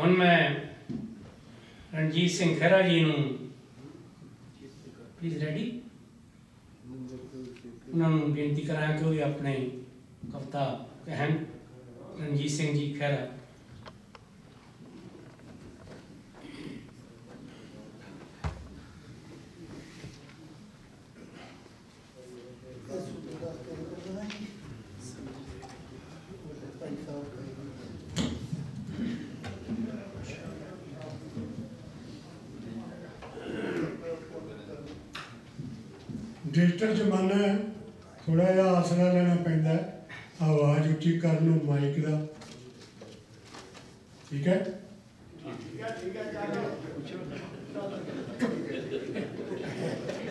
ਹੁਣ ਮੈਂ ਰਣਜੀਤ ਸਿੰਘ ਖਹਿਰਾ ਜੀ ਨੂੰ ਪਲੀਜ਼ ਰੈਡੀ ਉਹਨਾਂ ਨੂੰ ਬੇਨਤੀ ਕਰਾਂ ਕਿ ਉਹ ਵੀ ਆਪਣੇ ਕਵਿਤਾ, ਕਹਿਣ। ਰਣਜੀਤ ਸਿੰਘ ਜੀ ਖਹਿਰਾ। ਡਿਜੀਟਲ ਜ਼ਮਾਨਾ ਹੈ ਥੋੜਾ ਜਿਹਾ ਆਸਰਾ ਲੈਣਾ ਪੈਂਦਾ ਹੈ, ਆਵਾਜ਼ ਉੱਚੀ ਕਰਨ ਨੂੰ ਮਾਈਕ ਦਾ। ਠੀਕ ਹੈ?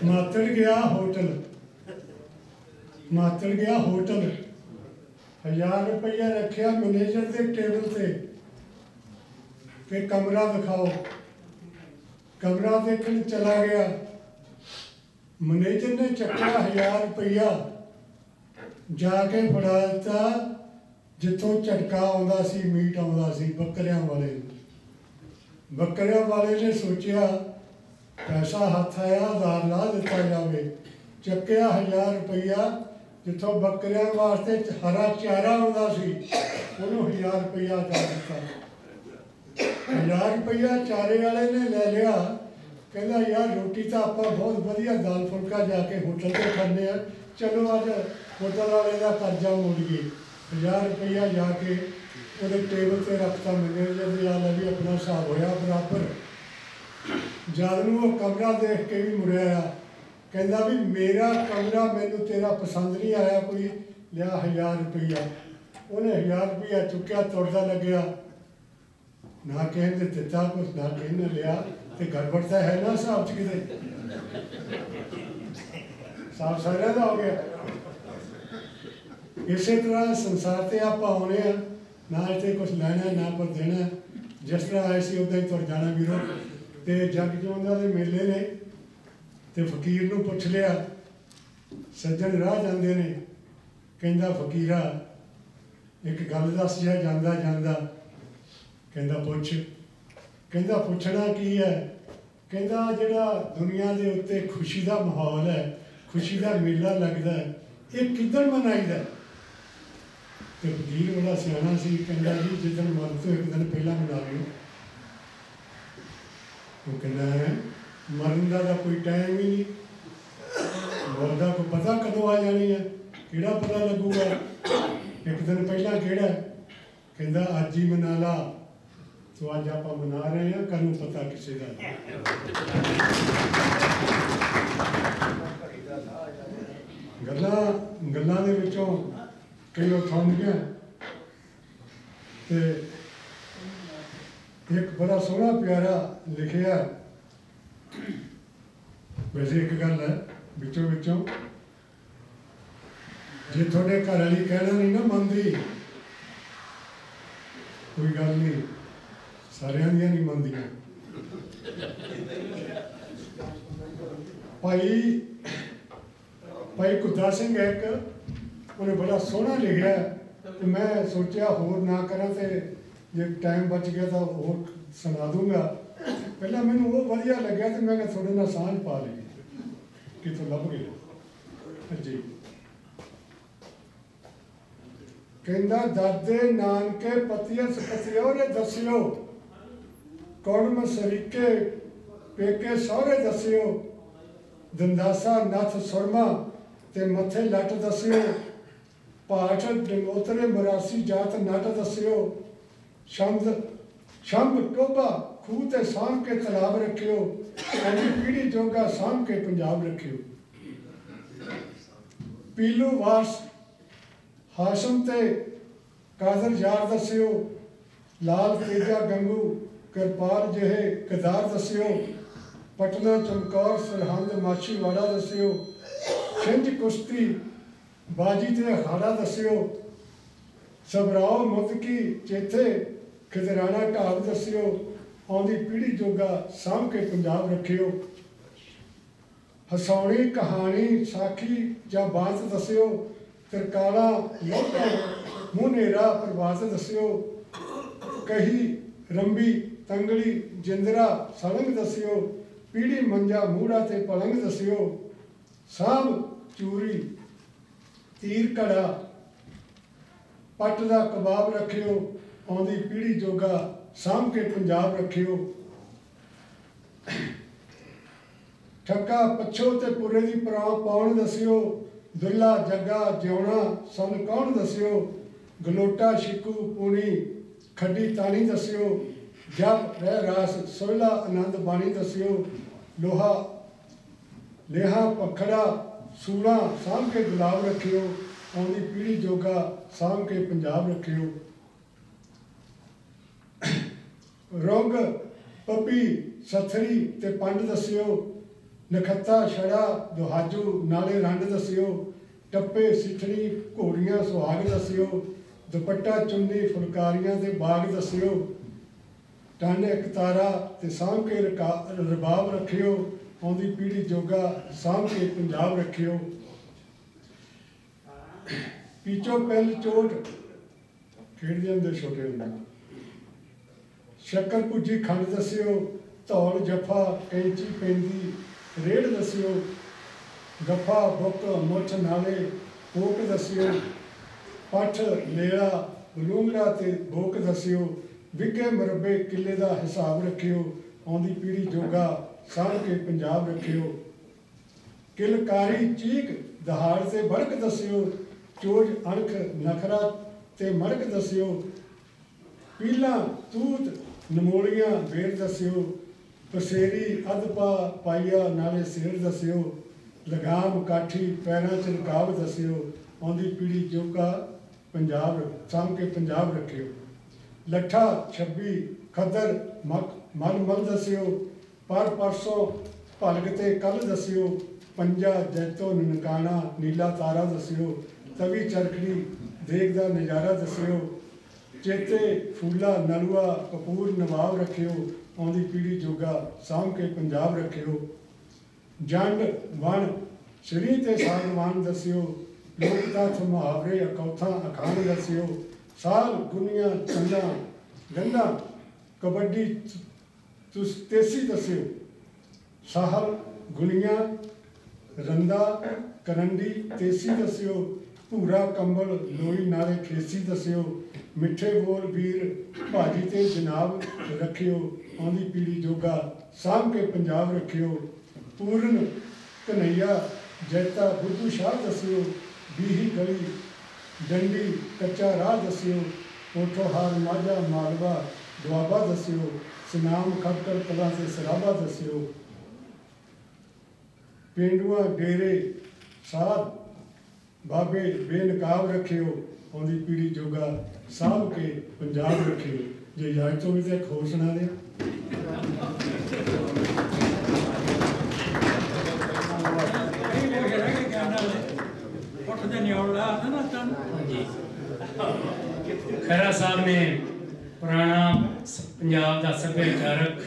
ਮਾਤੜ ਗਿਆ ਹੋਟਲ। ਮਾਤੜ ਗਿਆ ਹੋਟਲ। ਹਜ਼ਾਰ ਰੁਪਈਆ ਰੱਖਿਆ ਮੈਨੇਜਰ ਦੇ ਟੇਬਲ ਤੇ ਕਿ ਕਮਰਾ ਦਿਖਾਓ ਕਮਰਾ ਦੇਖਣ ਚਲਾ ਗਿਆ। ਮੈਨੇਜਰ ਨੇ ਚੱਕਿਆ ਹਜ਼ਾਰ ਰੁਪਈਆ। ਜਾ ਕੇ ਫੜਾ ਦਿੱਤਾ, ਜਿੱਥੋਂ ਝਟਕਾ ਆਉਂਦਾ ਸੀ, ਮੀਟ ਆਉਂਦਾ ਸੀ, ਬੱਕਰਿਆਂ ਵਾਲੇ। ਬੱਕਰਿਆਂ ਵਾਲੇ ਨੇ ਸੋਚਿਆ, ਪੈਸਾ ਹੱਥ ਆਇਆ ਆਧਾਰ ਲਾ ਦਿੱਤਾ ਜਾਵੇ। ਚੱਕਿਆ ਹਜ਼ਾਰ ਰੁਪਈਆ, ਜਿੱਥੋਂ ਬੱਕਰਿਆਂ ਵਾਸਤੇ ਹਰਾ ਚਾਰਾ ਆਉਂਦਾ ਸੀ, ਉਹਨੂੰ ਹਜ਼ਾਰ ਰੁਪਈਆ ਦੇ ਦਿੱਤਾ। ਹਜ਼ਾਰ ਰੁਪਈਆ ਚਾਰੇ ਵਾਲੇ ਨੇ ਲੈ ਲਿਆ। ਕਹਿੰਦਾ, ਯਾਰ ਰੋਟੀ ਤਾਂ ਆਪਾਂ ਬਹੁਤ ਵਧੀਆ ਦਾਲ ਫੁਲਕਾ ਜਾ ਕੇ ਹੋਟਲ ਤੇ ਖਾਂਦੇ ਆ ਚਲੋ ਅੱਜ ਹੋਟਲ ਵਾਲੇ ਦਾ ਕਰਜ਼ਾ ਮੋੜੀਏ। ਹਜ਼ਾਰ ਰੁਪਈਆ ਜਾ ਕੇ ਉਹਦੇ ਟੇਬਲ ਤੇ ਰੱਖਤਾ ਮੈਨੇਜਰ ਦੇ ਨਾਲ ਵੀ ਆਪਣਾ ਹਿਸਾਬ ਹੋਇਆ ਬਰਾਬਰ। ਜਦ ਨੂੰ ਉਹ ਕਮਰਾ ਦੇਖ ਕੇ ਵੀ ਮੁੜਿਆ ਆ, ਕਹਿੰਦਾ ਵੀ ਮੇਰਾ ਕਮਰਾ ਮੈਨੂੰ ਤੇਰਾ ਪਸੰਦ ਨਹੀਂ ਆਇਆ ਕੋਈ। ਲਿਆ ਹਜ਼ਾਰ ਰੁਪਈਆ। ਉਹਨੇ ਹਜ਼ਾਰ ਰੁਪਈਆ ਚੁੱਕਿਆ, ਤੁਰਦਾ ਲੱਗਿਆ। ਨਾ ਕਹਿੰਦੇ ਦਿੱਤਾ ਕੁਛ, ਨਾ ਕਹਿੰਦੇ ਲਿਆ। ਤੇ ਗੜਬੜ ਤਾਂ ਹੈ ਨਾ ਹਿਸਾਬ ਚ ਕਿਤੇ? ਸਾਫ਼ ਸਾਰਿਆਂ ਦਾ ਹੋ ਗਿਆ। ਇਸੇ ਤਰ੍ਹਾਂ ਸੰਸਾਰ ਤੇ ਆਪਾਂ ਆਉਣੇ ਆ, ਨਾ ਇੱਥੇ ਕੁਝ ਲੈਣਾ, ਨਾ ਪਰ ਦੇਣਾ। ਜਿਸ ਤਰ੍ਹਾਂ ਆਏ ਸੀ, ਉਦਾਂ ਹੀ ਤੁਰ ਜਾਣਾ ਵੀਰੋ। ਤੇ ਜਗ ਜੋਂਦਾ ਦੇ ਮੇਲੇ ਨੇ, ਤੇ ਫਕੀਰ ਨੂੰ ਪੁੱਛ ਲਿਆ। ਸੱਜਣ ਰਾਹ ਜਾਂਦੇ ਨੇ। ਕਹਿੰਦਾ, ਫਕੀਰਾ, ਇੱਕ ਗੱਲ ਦੱਸ ਜਾ ਜਾਂਦਾ ਜਾਂਦਾ ਕਹਿੰਦਾ, ਪੁੱਛ। ਕਹਿੰਦਾ ਪੁੱਛਣਾ ਕੀ ਹੈ? ਕਹਿੰਦਾ ਜਿਹੜਾ ਦੁਨੀਆ ਦੇ ਉੱਤੇ ਖੁਸ਼ੀ ਦਾ ਮਾਹੌਲ ਹੈ, ਖੁਸ਼ੀ ਦਾ ਮੇਲਾ ਲੱਗਦਾ ਹੈ, ਇਹ ਕਿੱਦਣ ਮਨਾਈਦਾ ਤੇ ਵਕੀਲ ਬੜਾ ਸਿਆਣਾ ਸੀ, ਕਹਿੰਦਾ ਜੀ, ਜਿੱਦਣ ਮਰਨ ਤੋਂ ਇੱਕ ਦਿਨ ਪਹਿਲਾਂ ਮਨਾ ਲਿਓ ਉਹ ਕਹਿੰਦਾ ਹੈ, ਮਰਨ ਦਾ ਤਾਂ ਕੋਈ ਟਾਈਮ ਹੀ ਨਹੀਂ ਮਰਨ ਦਾ ਕੋਈ ਪਤਾ ਕਦੋਂ ਆ ਜਾਣੀ ਹੈ ਕਿਹੜਾ ਪਤਾ ਲੱਗੂਗਾ ਇੱਕ ਦਿਨ ਪਹਿਲਾਂ ਕਿਹੜਾ ਹੈ? ਕਹਿੰਦਾ ਅੱਜ ਹੀ ਮਨਾ ਲਾ ਸੋ ਅੱਜ ਆਪਾਂ ਮਨਾ ਰਹੇ ਹਾਂ ਕੱਲ ਨੂੰ ਪਤਾ ਕਿਸੇ ਦਾ ਗੱਲਾਂ ਗੱਲਾਂ ਦੇ ਵਿੱਚੋਂ ਕਈ ਉਠਾਉਂਦੀਆਂ ਤੇ ਇੱਕ ਬੜਾ ਸੋਹਣਾ ਪਿਆਰਾ ਲਿਖਿਆ। ਵੈਸੇ ਇੱਕ ਗੱਲ ਹੈ, ਵਿੱਚੋਂ ਵਿੱਚੋਂ। ਜੇ ਤੁਹਾਡੇ ਘਰ ਵਾਲੀ ਕਹਿਣਾ ਨਹੀਂ ਨਾ ਮੰਨਦੀ, ਕੋਈ ਗੱਲ ਨਹੀਂ। ਸਾਰਿਆਂ ਦੀਆਂ ਨਹੀਂ ਮੰਨਦੀਆਂ। ਭਾਈ ਭਾਈ ਕੁੱਦਾ ਸਿੰਘ ਇੱਕ, ਉਹਨੇ ਬੜਾ ਸੋਹਣਾ ਲਿਖਿਆ ਤੇ ਮੈਂ ਸੋਚਿਆ ਹੋਰ ਨਾ ਕਰਾਂ ਤੇ ਜੇ ਟਾਈਮ ਬਚ ਗਿਆ ਤਾਂ ਹੋਰ ਸੁਣਾ ਦੂੰਗਾ। ਪਹਿਲਾਂ ਮੈਨੂੰ ਉਹ ਵਧੀਆ ਲੱਗਿਆ ਤੇ ਮੈਂ ਕਿਹਾ ਤੁਹਾਡੇ ਨਾਲ ਸਾਂਝ ਪਾ ਲਈ। ਕਿਥੋਂ ਲੱਭ ਗਿਆ ਜੀ ਕਹਿੰਦਾ, ਦਾਦੇ ਨਾਨਕੇ ਪਤੀਸ ਪਤਿਓਰੇ ਦੱਸਿਓ ਕੌੜਮ ਸਰੀਕੇ ਪੇਕੇ ਸਹੁਰੇ ਦੱਸਿਓ, ਦੰਦਾਸਾ, ਨਥ, ਸੁਰਮਾ ਤੇ ਮੱਥੇ ਲੱਟ ਦੱਸਿਓ, ਪਾਠ ਡਮੋਤਰੇ ਮਰਾਸੀ ਜਾਤ ਨਟ ਦੱਸਿਓ, ਸ਼ੰਦ, ਸ਼ੰਭ ਟੋਬਾ ਖੂਹ ਤੇ ਸਾਂਭ ਕੇ ਤਲਾਬ ਰੱਖਿਓ ਅਜੀ ਪੀੜੀ ਜੋਗਾ ਸਾਂਭ ਕੇ ਪੰਜਾਬ ਰੱਖਿਓ। ਪੀਲੂ ਵਾਸ ਹਾਸ਼ਮ ਤੇ ਕਾਦਰ ਯਾਰ ਦੱਸਿਓ, ਲਾਲ ਤੇਜਾ ਗੰਗੂ ਕਿਰਪਾਲ ਜਿਹੇ ਕਦਾਰ ਦੱਸਿਓ, ਪਟਨਾ ਚਮਕੌਰ ਸਰਹੰਦ ਮਾਛੀਵਾੜਾ ਦੱਸਿਓ, ਛਿੰਝ ਕੁਸ਼ਤੀ ਬਾਜੀ ਤੇ ਅਖਾੜਾ ਦੱਸਿਓ ਸਬਰਾਓ ਮੁਤਕੀ ਚੇਥੇ ਖਿਦਰਾਣਾ ਢਾਬ ਦੱਸਿਓ, ਆਉਂਦੀ ਪੀੜੀ ਜੋਗਾ ਸਾਂਭ ਕੇ ਪੰਜਾਬ ਰੱਖਿਓ। ਹਸਾਉਣੀ ਕਹਾਣੀ ਸਾਖੀ ਜਾਂ ਬਾਤ ਦੱਸਿਓ ਤਰਕਾਲਾ ਲੋਕਾ ਮੂੰਹ ਪ੍ਰਵਾਸ ਦੱਸਿਓ, ਕਹੀ ਰੰਬੀ ਤੰਗੜੀ ਜਿੰਦਰਾ ਸੜੰਗ ਦਸਿਓ, ਪੀੜੀ ਮੰਜਾ ਮੂੜਾ ਤੇ ਪਲੰਗ ਦਸਿਓ, ਸਾਂਭ ਚੂਰੀ, ਤੀਰ ਕੜਾ, ਪੱਟ ਦਾ ਕਬਾਬ ਰੱਖਿਓ, ਆਉਂਦੀ ਪੀੜੀ ਜੋਗਾ ਸਾਂਭ ਕੇ ਪੰਜਾਬ ਰੱਖਿਓ। ਠੱਕਾ ਪੱਛੋ ਤੇ ਪੁਰੇ ਦੀ ਪਰਾਉ ਪਾਉਣ ਦਸਿਓ, ਦੁੱਲਾ ਜੱਗਾ ਜਿਉਣਾ ਸਨ ਕੌਣ ਦਸਿਓ, ਗਲੋਟਾ ਸ਼ਿਕੂ ਪੂਣੀ ਖੱਡੀ ਤਾਣੀ ਦਸਿਓ ਜਪ ਰਹਿ ਰਾਸ ਸੋਹਲਾ ਆਨੰਦ ਬਾਣੀ ਦਸਿਓ, ਲੋਹਾ ਲੇਹਾ ਪਖੜਾ ਸੂਲਾ ਸਾਂਭ ਕੇ ਗੁਲਾਬ ਰੱਖਿਓ, ਆਉਂਦੀ ਪੀੜੀ ਜੋਗਾ ਸਾਂਭ ਕੇ ਪੰਜਾਬ ਰੱਖਿਓ। ਰੋਗ ਪੱਪੀ ਸਥਰੀ ਤੇ ਪੰਡ ਦਸਿਓ, ਨਖੱਤਾ ਛੜਾ ਦੁਹਾਜੂ ਨਾਲੇ ਰੰਡ ਦਸਿਓ, ਟੱਪੇ ਸਿੱਠਣੀ ਘੋੜੀਆਂ ਸੁਹਾਗ ਦਸਿਓ, ਦੁਪੱਟਾ ਚੁੰਨੀ ਫੁਲਕਾਰੀਆਂ ਦੇ ਬਾਗ ਦਸਿਓ ਟਨ ਇੱਕ ਤਾਰਾ ਤੇ ਸਾਂਭ ਕੇ ਰਬਾਬ ਰੱਖਿਓ ਆਉਂਦੀ ਪੀੜੀ ਜੋਗਾ ਸਾਂਭ ਕੇ ਪੰਜਾਬ ਰੱਖਿਓ। ਪੀਚੋ ਪਹਿਲ ਚੋਟ, ਖੇਡਦੇ ਹੁੰਦੇ ਛੋਟੇ ਹੁੰਦੇ। ਸ਼ੱਕਰ ਪੁੱਜੀ ਖੰਡ ਦੱਸਿਓ, ਧੌਲ ਜਫਾ ਕੈਂਚੀ ਪੈਂਦੀ, ਰੇੜ ਦੱਸਿਓ। ਗੱਫਾ, ਬੁੱਕ, ਮੁੱਠ, ਨਾਲੇ ਕੋਕ ਦਸਿਓ। ਪੱਠ ਲੇਲਾ ਬਲੂੰਗੜਾ ਤੇ ਬੋਕ ਦੱਸਿਓ। ਵਿਗੇ ਮਰਬੇ ਕਿੱਲੇ ਦਾ ਹਿਸਾਬ ਰੱਖਿਓ, ਆਉਂਦੀ ਪੀੜੀ ਜੋਗਾ ਸਾਂਭ ਕੇ ਪੰਜਾਬ ਰੱਖਿਓ। ਕਿਲਕਾਰੀ ਚੀਕ ਦਹਾੜ ਤੇ ਭੜਕ ਦੱਸਿਓ, ਚੋਜ ਅਣਖ ਨਖਰਾ ਤੇ ਮਰਕ ਦੱਸਿਓ। ਪੀਲਾ, ਤੂਤ, ਨਮੋਲੀਆਂ ਵੇਰ ਦੱਸਿਓ, ਪਸੇਰੀ ਅਧਪਾ ਪਾਈਆ ਨਾਲੇ ਸਿਰ ਦੱਸਿਓ। ਲਗਾਮ ਕਾਠੀ ਪੈਰਾਂ ਚ ਰਕਾਬ ਦੱਸਿਓ, ਆਉਂਦੀ ਪੀੜੀ ਜੋਗਾ ਪੰਜਾਬ, ਸਾਂਭ ਕੇ ਪੰਜਾਬ ਰੱਖਿਓ। ਲੱਠਾ 26 ਖੱਦਰ ਮਕ ਮਨ ਮਲ ਦਸਿਓ। ਪਰ ਪਰਸੋਂ ਭਲਕ ਤੇ ਕੱਲ ਦਸਿਓ। ਪੰਜਾ, ਜੈਤੋ, ਨਨਕਾਣਾ, ਨੀਲਾ ਤਾਰਾ ਦਸਿਓ। ਤਵੀ, ਚਰਖੜੀ ਦੇਖ ਦਾ ਨਜ਼ਾਰਾ ਦਸਿਓ। ਚੇਤੇ, ਫੂਲਾ, ਨਲੂਆ, ਕਪੂਰ, ਨਵਾਬ ਰੱਖਿਓ। ਆਉਂਦੀ ਪੀੜੀ, ਜੋਗਾ, ਸਾਂਭ ਕੇ ਪੰਜਾਬ ਰੱਖਿਓ। ਜੰਡ, ਵਣ ਸਰੀ ਤੇ ਸਾਗਵਾਨ ਦਸਿਓ। ਲੋਕ ਤੱਥ ਮੁਹਾਵਰੇ ਅਕੌਥਾਂ, ਅਖਾਣ ਦਸਿਓ। ਸਾਲ ਗੁਨੀਆਂ ਚੰਦਾ ਗੰਦਾ ਕਬੱਡੀ ਤੁਸ, ਤੇਸੀ ਦਸਿਓ। ਸਾਹਲ ਗੁਨੀਆਂ, ਰੰਦਾ, ਕਰੰਡੀ, ਤੇਸੀ ਦਸਿਓ। ਭੂਰਾ, ਕੰਬਲ, ਲੋਈ, ਨਾਲੇ ਖੇਸੀ ਦੱਸਿਓ। ਮਿੱਠੇ ਬੋਲ, ਵੀਰ, ਭਾਜੀ ਤੇ ਜਨਾਬ ਰੱਖਿਓ। ਆਉਂਦੀ ਪੀੜੀ ਜੋਗਾ ਸਾਂਭ ਕੇ ਪੰਜਾਬ ਰੱਖਿਓ। ਪੂਰਨ ਕਨਈਆ ਜੈਤਾ, ਬੁੱਧੂ ਸ਼ਾਹ ਦੱਸਿਓ। ਬੀਹੀ ਗਲੀ ਡੰਡੀ ਕੱਚਾ ਰਾਹ ਦਸਿਓ, ਕੋਠੋ ਹਾਰ ਮਾਝਾ ਮਾਲਵਾ, ਦੁਆਬਾ ਦਸਿਓ, ਸੁਨਾਮ ਖੱਕਰ ਕਲਾ ਤੇ ਸਰਾਬਾ ਦਸਿਓ। ਪਿੰਡੂਆਂ ਡੇਰੇ, ਸਾਧ, ਬਾਬੇ ਬੇਨਕਾਬ ਰੱਖਿਓ ਆਉਂਦੀ ਪੀੜੀ ਜੋਗਾ ਸਾਂਭ ਕੇ ਪੰਜਾਬ ਰੱਖਿਓ। ਜੇ ਯਾਦ ਤੋਂ ਵੀ ਤੇ ਇੱਕ ਦੇ ਕਈ ਲੋਕ ਰਹਿ ਗਏ ਗਿਆਨ ਨਾਲ ਉੱਠਦੇ ਨਿਉਲਾ ਹਾਂਜੀ ਖਹਿਰਾ ਸਾਹਿਬ ਨੇ ਪੁਰਾਣਾ ਪੰਜਾਬ ਦਾ ਸੱਭਿਆਚਾਰਕ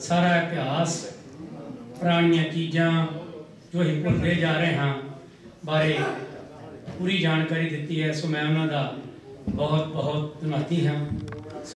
ਸਾਰਾ ਇਤਿਹਾਸ, ਪੁਰਾਣੀਆਂ ਚੀਜ਼ਾਂ ਜੋ ਅਸੀਂ ਭੁੱਲਦੇ ਜਾ ਰਹੇ ਹਾਂ ਬਾਰੇ ਪੂਰੀ ਜਾਣਕਾਰੀ ਦਿੱਤੀ ਹੈ, ਸੋ ਮੈਂ ਉਹਨਾਂ ਦਾ ਬਹੁਤ ਬਹੁਤ ਧੰਨਵਾਦੀ ਹਾਂ।